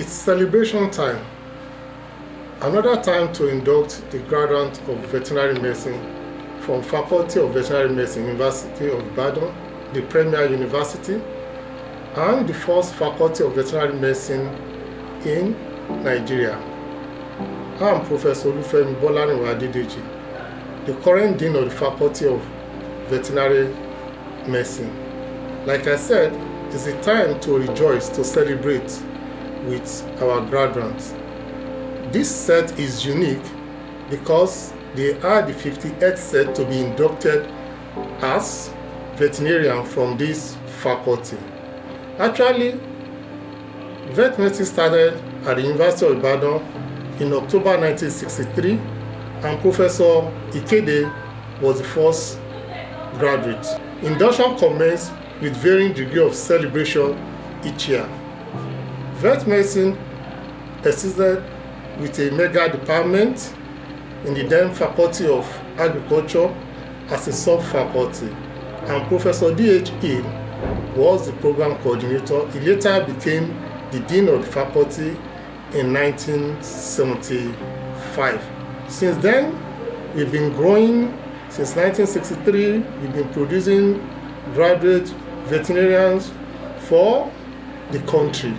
It's celebration time. Another time to induct the graduate of veterinary medicine from Faculty of Veterinary Medicine, University of Ibadan, the Premier University, and the first Faculty of Veterinary Medicine in Nigeria. I am Professor Olufemi Bolaniwa Adedeji, the current Dean of the Faculty of Veterinary Medicine. Like I said, it's a time to rejoice, to celebrate with our graduates. This set is unique because they are the 58th set to be inducted as veterinarian from this faculty. Actually, vet medicine started at the University of Ibadan in October 1963 and Professor Ikede was the first graduate. Induction commenced with varying degree of celebration each year. Vet medicine assisted with a mega department in the then Faculty of Agriculture as a sub-faculty and Professor D.H. Hill was the program coordinator. He later became the Dean of the faculty in 1975. Since then, we've been growing. Since 1963, we've been producing graduate veterinarians for the country.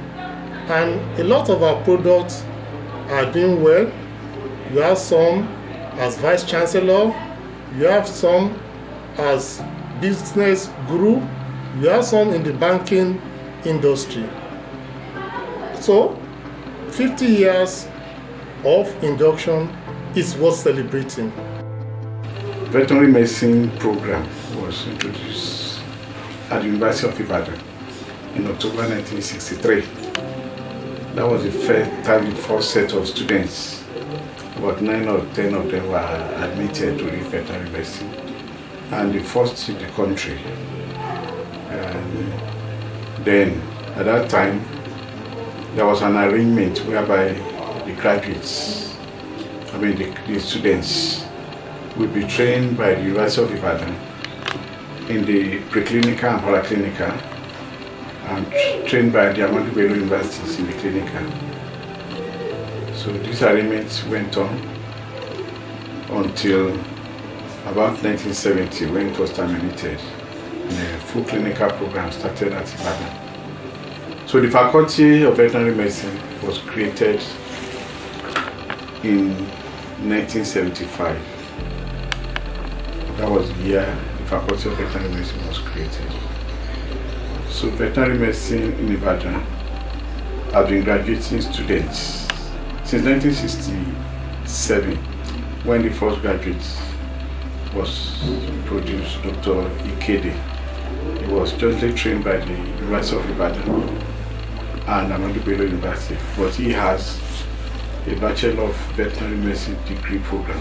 And a lot of our products are doing well. You have some as Vice Chancellor, you have some as business guru, you have some in the banking industry. So, 50 years of induction is worth celebrating. Veterinary medicine program was introduced at the University of Ibadan in October 1963. That was the first time the first set of students. About nine or ten of them were admitted to the veterinary medicine, and the first in the country. And then, at that time, there was an arrangement whereby the graduates, I mean the, the students, would be trained by the University of Ibadan in the preclinical and paraclinical and trained by the Ahmadu Bello universities in the clinical. So these arrangements went on until about 1970 when it was terminated and a full clinical program started at Ibadan. So the Faculty of Veterinary Medicine was created in 1975. That was the year the Faculty of Veterinary Medicine was created. So veterinary medicine in Ibadan has been graduating students since 1967 when the first graduate was produced, Dr. Ikede. He was jointly trained by the University of Ibadan and Ahmadu Bello University, but he has a Bachelor of Veterinary Medicine degree program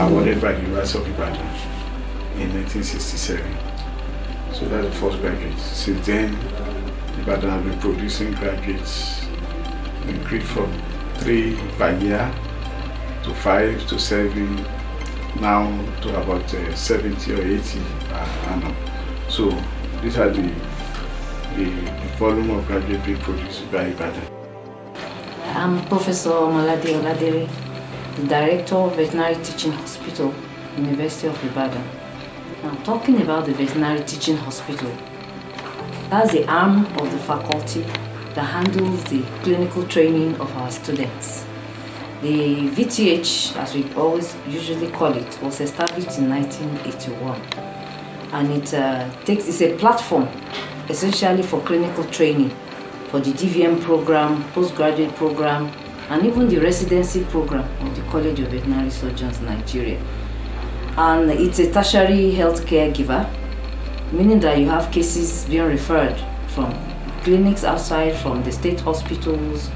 awarded by the University of Ibadan in 1967. So that's the first graduate. Since then, Ibadan has been producing graduates increased from three per year to five to seven, now to about uh, 70 or 80 per annum. So these are the, the, the volume of graduates being produced by Ibadan. I'm Professor Maladi Oladere, the Director of Veterinary Teaching Hospital, University of Ibadan. Now, talking about the Veterinary Teaching Hospital, that's the arm of the faculty that handles the clinical training of our students. The VTH, as we always usually call it, was established in 1981 and it uh, takes it's a platform essentially for clinical training for the DVM program, postgraduate program, and even the residency program of the College of Veterinary Surgeons Nigeria. And it's a tertiary healthcare giver, meaning that you have cases being referred from clinics outside, from the state hospitals.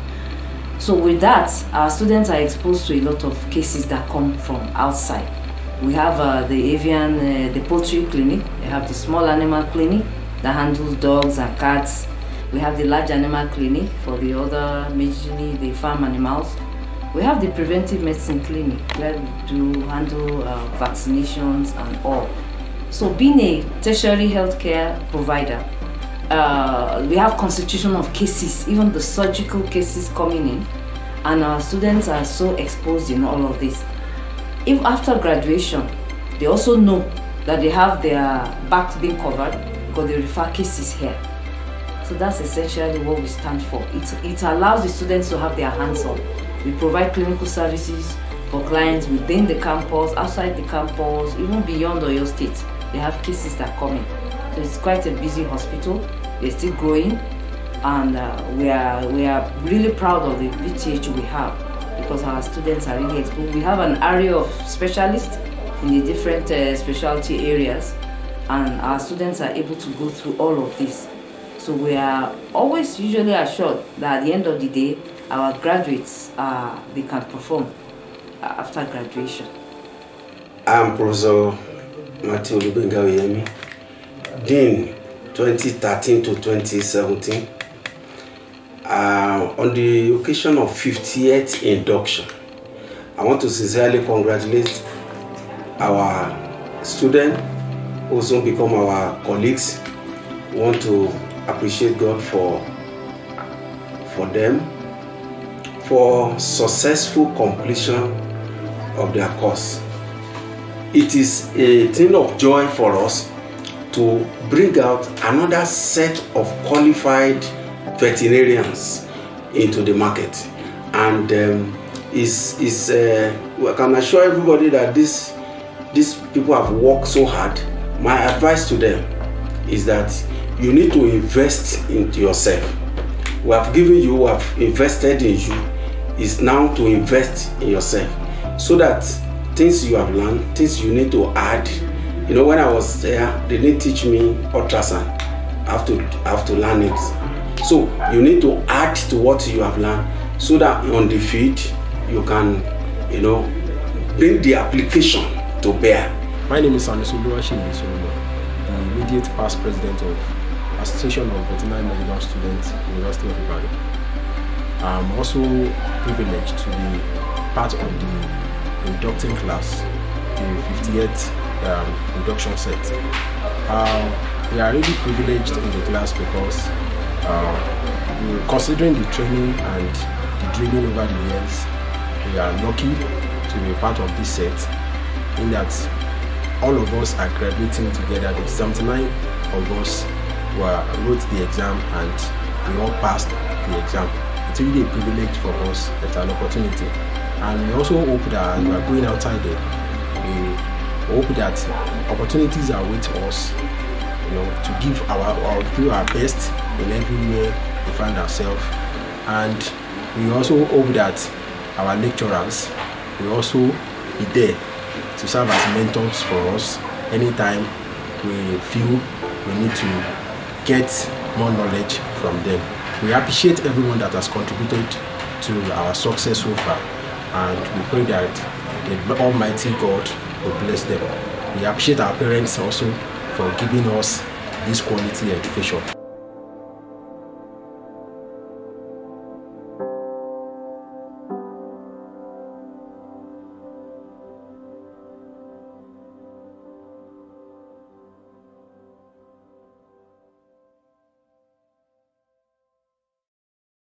So with that, our students are exposed to a lot of cases that come from outside. We have uh, the avian, uh, the poultry clinic, we have the small animal clinic that handles dogs and cats, we have the large animal clinic for the other, majorly the farm animals. We have the preventive medicine clinic where we do handle uh, vaccinations and all. So being a tertiary healthcare provider, uh, we have constitution of cases, even the surgical cases coming in, and our students are so exposed in all of this. If after graduation, they also know that they have their backs being covered because they refer cases here. So that's essentially what we stand for. It, it allows the students to have their hands on. We provide clinical services for clients within the campus, outside the campus, even beyond Oyo State. They have cases that come in. So it's quite a busy hospital. We're still growing, and uh, we are we are really proud of the VTH we have because our students are really exposed. We have an area of specialists in the different uh, specialty areas, and our students are able to go through all of this. So we are always usually assured that at the end of the day, our graduates uh, they can perform uh, after graduation. I'm Professor Matthew Lubenga Oyemi, Dean 2013 to 2017. Uh, on the occasion of 50th induction, I want to sincerely congratulate our students who soon become our colleagues. We want to appreciate God for for them for successful completion of their course. It is a thing of joy for us to bring out another set of qualified veterinarians into the market. And um, is is uh, I can assure everybody that this these people have worked so hard. My advice to them is that you need to invest into yourself. We have given you we have invested in you is now to invest in yourself so that things you have learned things you need to add. You know when i was there they didn't teach me ultrasound. I have to I have to learn it. So you need to add to what you have learned so that on the field you can you know bring the application to bear. My name is Anisoluwa Shemi Solomon, immediate past president of Association of Veterinary Medical Students, University of Ibadan. I'm also privileged to be part of the inducting class, the 50th um, induction set. Uh, we are really privileged in the class because uh, considering the training and the drilling over the years, we are lucky to be part of this set in that all of us are graduating together. The 79 of us were wrote the exam and we all passed the exam. It's really a privilege for us. It's an opportunity. And we also hope that we are going outside there, we hope that opportunities are with us, you know, to give our or do our best in everywhere we find ourselves. And we also hope that our lecturers will also be there to serve as mentors for us anytime we feel we need to get more knowledge from them. We appreciate everyone that has contributed to our success so far and we pray that the Almighty God will bless them. We appreciate our parents also for giving us this quality education.